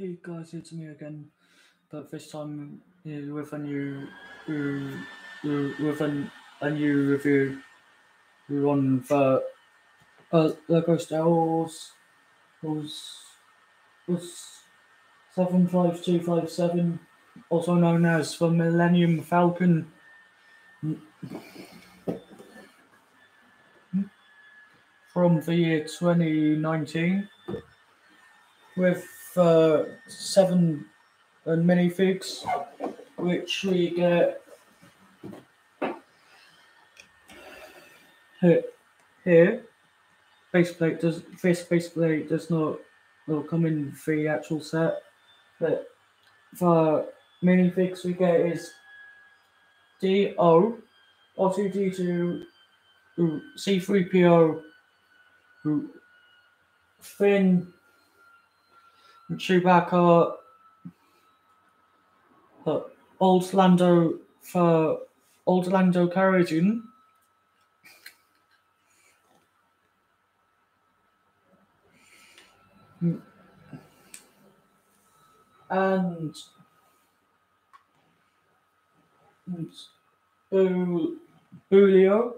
Hey guys, it's me again, but this time uh, with a new, uh, uh, with an, a new review. On the uh, Lego Star Wars was was seven five two five seven, also known as the Millennium Falcon. From the year 2019, with uh, seven uh, minifigs, which we get here. Baseplate does this baseplate does not will come in the actual set, but the minifigs we get is D O R2D2 C3PO Finn Chewbacca, uh, Old Lando for Old Lando Calrissian. And, and Bu- Boolio.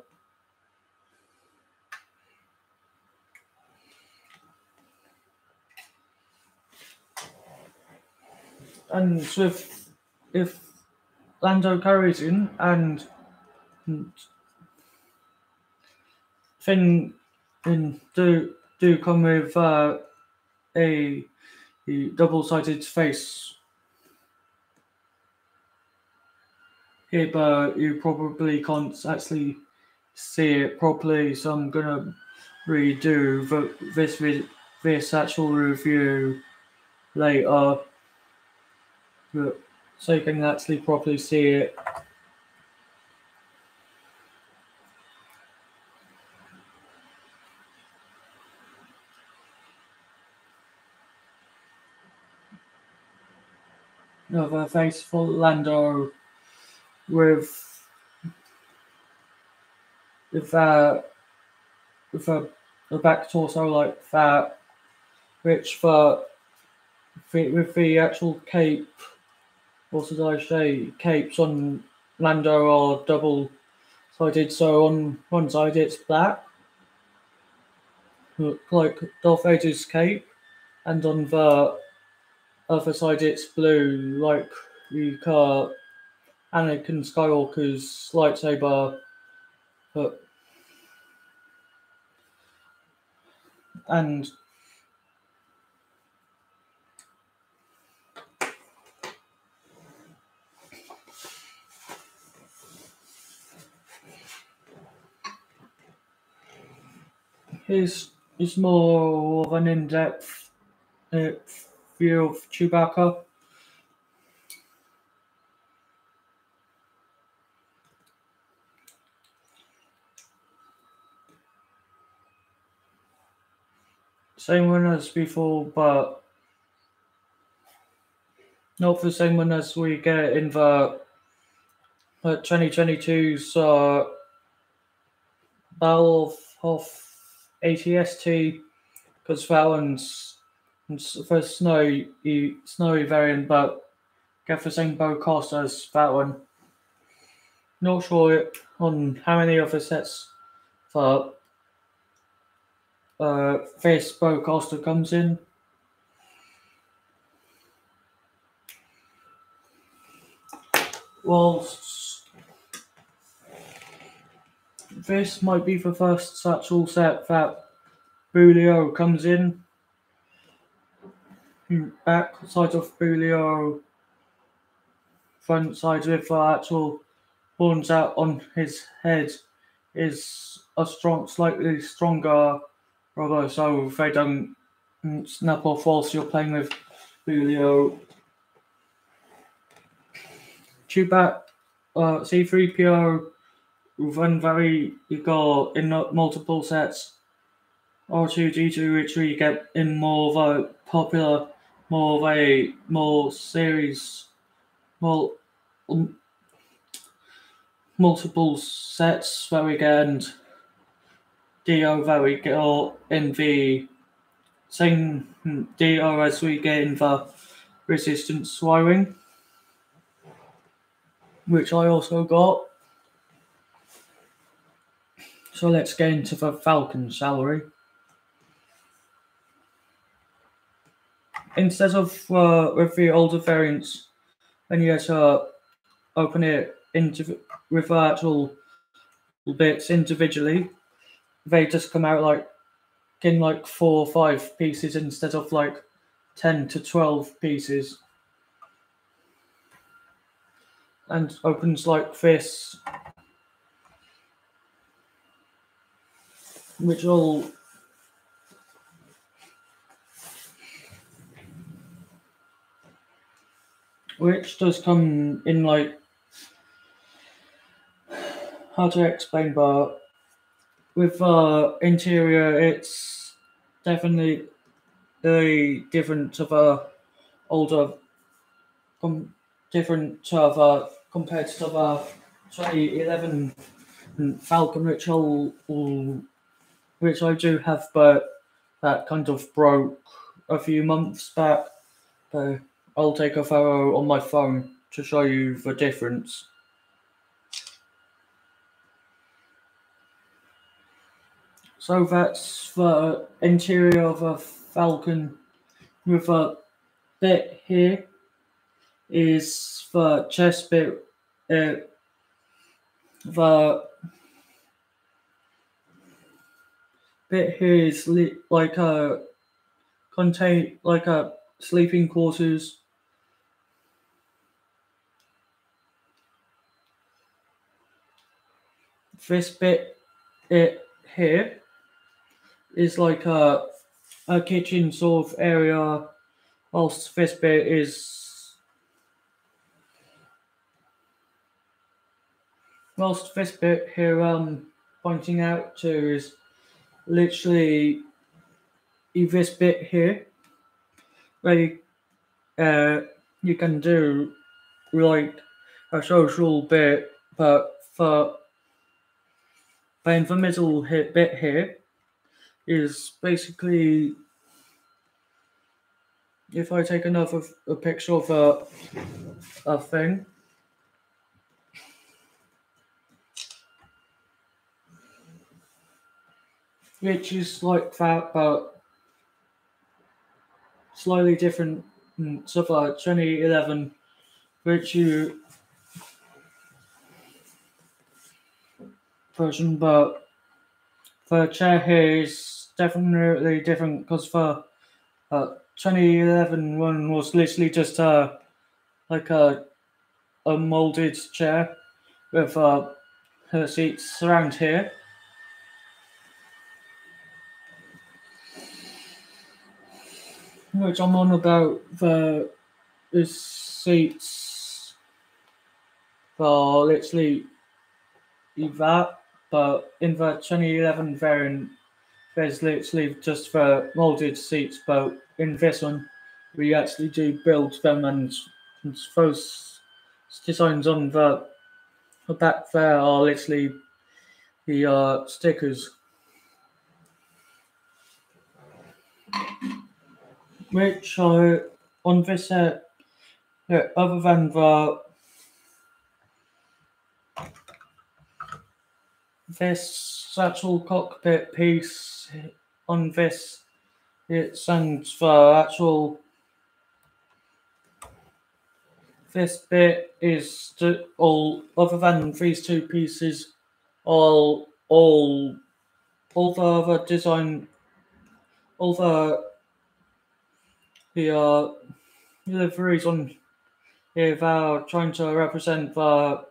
And with if Lando Calrissian and, and Finn do do come with uh, a, a double-sided face. Here, but you probably can't actually see it properly, so I'm gonna redo the, this this actual review later so you can actually properly see it. Another faithful Lando with with uh with a, a back torso like that, which the with the actual cape what did I say? Capes on Lando are double sided, so on one side it's black, like Darth Vader's cape, and on the other side it's blue, like the car Anakin Skywalker's lightsaber. But, and is is more of an in-depth uh, view of Chewbacca. Same one as before, but not the same one as we get in the uh, 2022's uh, Battle of, of ATST because that one's for snow snowy variant, but get the same bowcaster as that one. Not sure on how many of the sets for uh, this bowcaster comes in. Whilst this might be the first such all set that Boolio comes in. Back side of Boolio, front side with the actual horns out on his head is a strong, slightly stronger rubber, so they don't snap off whilst you're playing with Boolio. Chewbacca, uh, C3PO run very you go in multiple sets R2D2 which we get in more of a popular more of a more series more um, multiple sets where we get and DO very get in the same DO as we get in the resistance wiring, which I also got. So let's get into the Falcon salary. Instead of uh, with the older variants, when you have to open it into with actual bits individually, they just come out like in like four or five pieces instead of like 10 to 12 pieces. And opens like this, which all which does come in like how to explain, but with uh interior, it's definitely very different to the older, com- different to the compared to the 2011 Falcon, which I'll, which I do have, but that kind of broke a few months back. So I'll take a photo on my phone to show you the difference. So that's the interior of a Falcon with a bit here is the chest bit. The bit here is like a contain like a sleeping quarters. This bit it here is like a a kitchen sort of area, whilst this bit is whilst this bit here um pointing out to is literally this bit here where you, uh, you can do like a social bit but for but in the middle hit bit here is basically if I take another a picture of a, a thing. Which is like that, but slightly different so far 2011, which you version, but the chair here is definitely different because for uh, 2011 one was literally just uh, like a a molded chair with uh, her seats around here. Which I'm on about the, the seats for literally that, but in the 2011 variant, there's literally just for molded seats, but in this one, we actually do build them and, and those designs on the, the back there are literally the uh, stickers. Which are on this yeah, other than the this actual cockpit piece. On this it sends the actual this bit is all other than these two pieces all all all the other design all the the uh deliveries on here are trying to represent the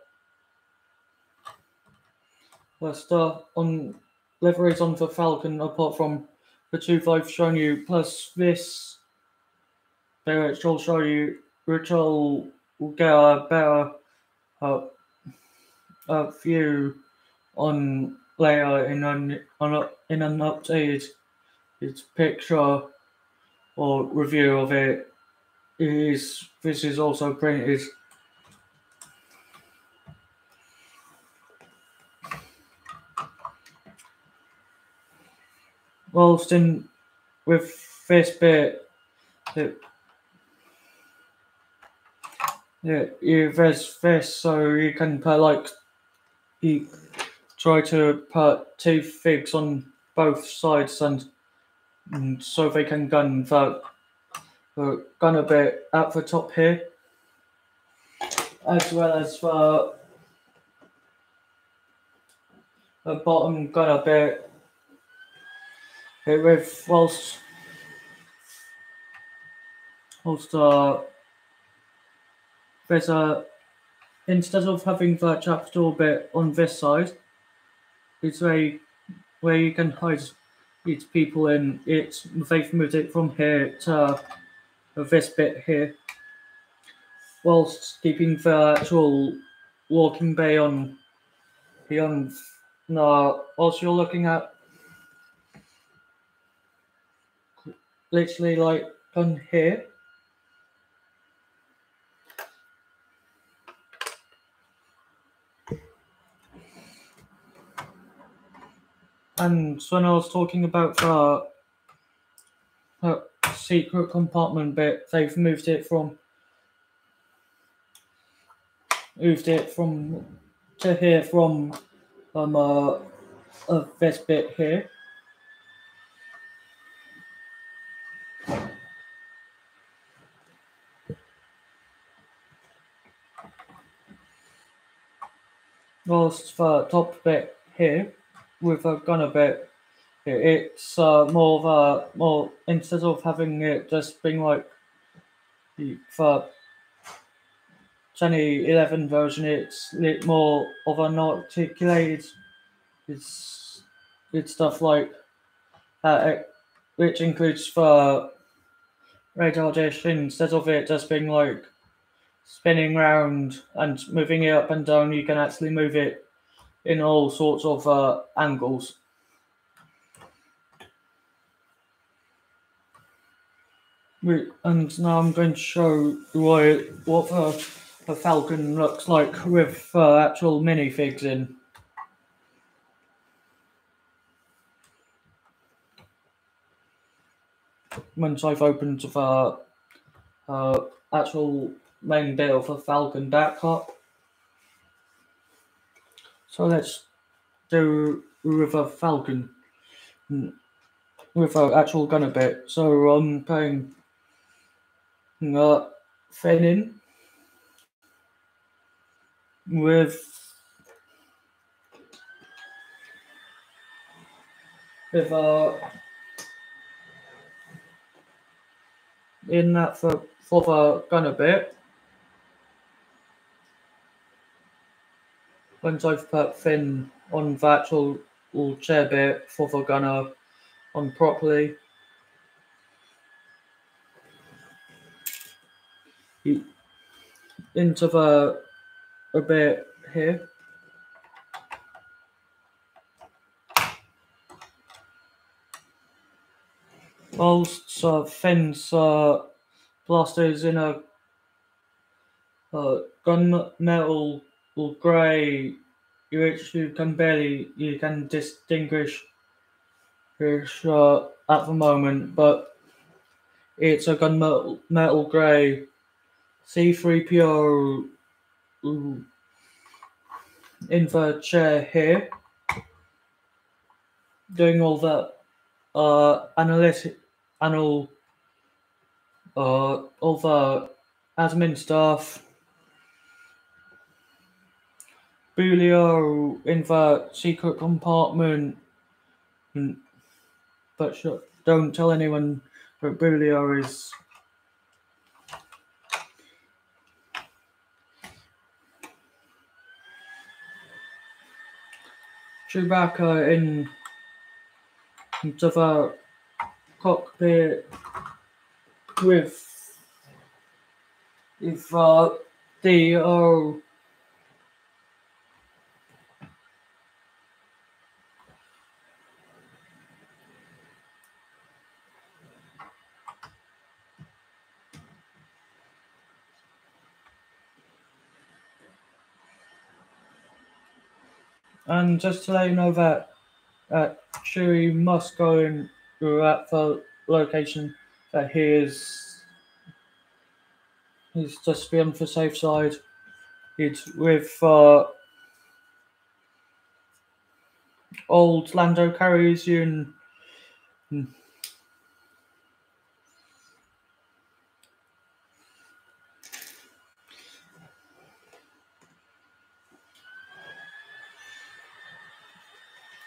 stuff on liveries on the Falcon apart from the two I've shown you, plus this. There which will show you, which will, get a better uh, a view on later in an on a, in an updated picture or review of it is this is also printed. Whilst in with this bit, it, Yeah, you, there's this, so you can put like you try to put two figs on both sides, and so they can gun the, the gun a bit at the top here, as well as the the bottom gun a bit with whilst whilst uh there's a instead of having the trapdoor bit on this side, it's where where you can hide these people in. It's they've moved it from here to this bit here, whilst keeping the actual walking bay on beyond. No, whilst you're looking at literally like on here And when I was talking about the, the secret compartment bit, they've moved it from moved it from to here from um uh, uh this bit here. Whilst the top bit here with a gun a bit. It's uh, more of a more instead of having it just being like the for 2011 version, it's more of an articulated. It's it's stuff like that, which includes for radar dish instead of it just being like spinning around and moving it up and down. You can actually move it in all sorts of uh, angles. And now I'm going to show what, what the, the Falcon looks like with uh, actual minifigs in. Once I've opened the uh, actual main of the Falcon back up. So let's do with a Falcon with our actual gun a bit. So I'm playing uh, Fenin with with uh in that for for the gunner bit. Once I've put Finn on virtual chair bit for the gunner on properly. Into the a bit here. Whilst uh, Finn's uh, blaster is in a uh, gunmetal grey, which you can barely you can distinguish uh, at the moment, but it's a gunmetal metal grey C3PO in the chair here, doing all that uh, analytic, anal, uh, all the admin stuff Boolio in the secret compartment. But don't tell anyone that Boolio is. Chewbacca in the cockpit with with uh, the uh, And just to let you know that uh, Chewie must go in at the location that he is He's just be for safe side. He's with uh, old Lando Calrissian.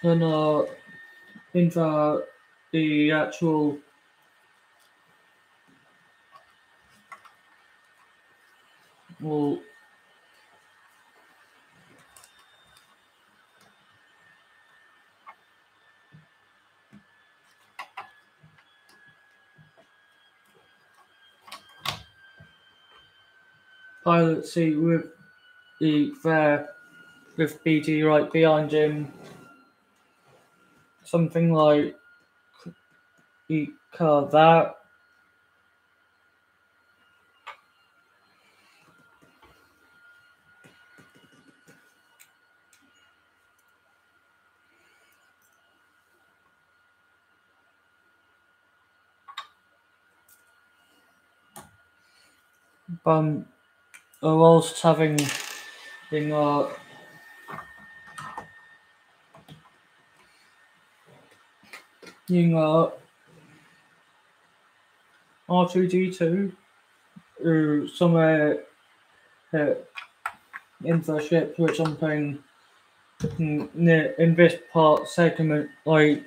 And uh, in the, the actual well pilot seat with the there with BD right behind him. Something like uh, that. Um, whilst having in uh, in uh, R2D2 uh, somewhere uh, in the ship I'm playing near in this part segment like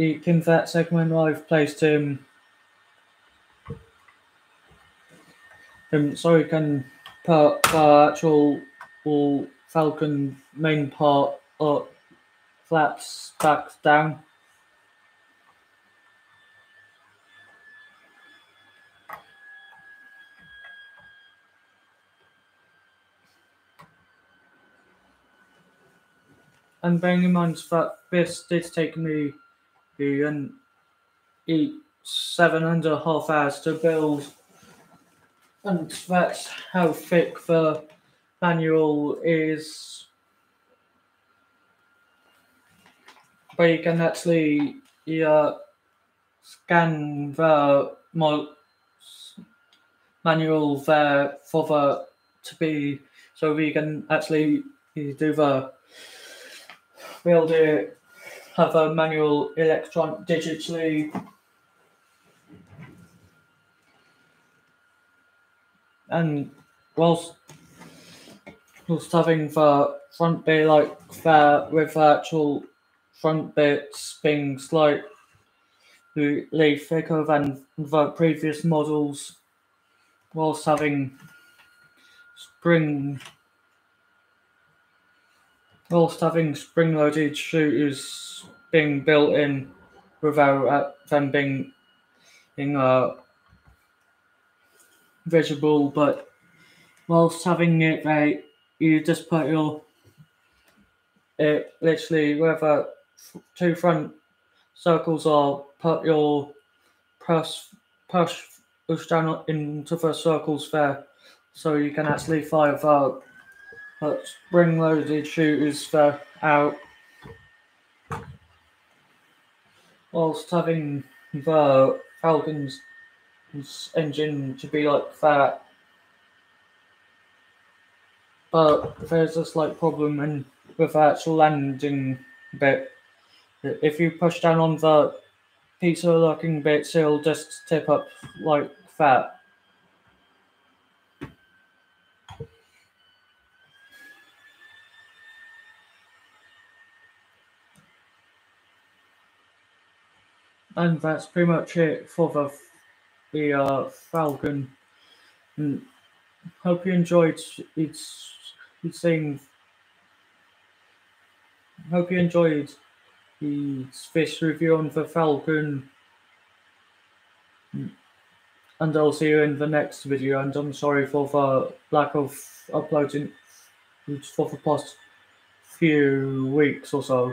in that segment I've placed him. Um, so we can put the actual or Falcon main part up flaps back down. And bearing in mind that this did take me an eight, seven and a half hours to build, and that's how thick the manual is. But you can actually yeah, scan the manual there for the to be so we can actually do the we'll do have a manual electron digitally. And whilst whilst having the front be like that with the actual front bits being slightly thicker than the previous models whilst having spring whilst having spring loaded shooters being built in without them being in uh, visible but whilst having it right you just put your it literally whether two front circles are put your press push push down into the circles there so you can actually fire the but spring loaded shooters for out whilst having the Falcon's engine to be like that. But there's a slight problem in with actual landing bit. If you push down on the pizza of locking bits, it'll just tip up like that. and that's pretty much it for the the uh, Falcon. And hope you enjoyed its its thing. Hope you enjoyed the fish review on the Falcon. And I'll see you in the next video. And I'm sorry for the lack of uploading for the past few weeks or so.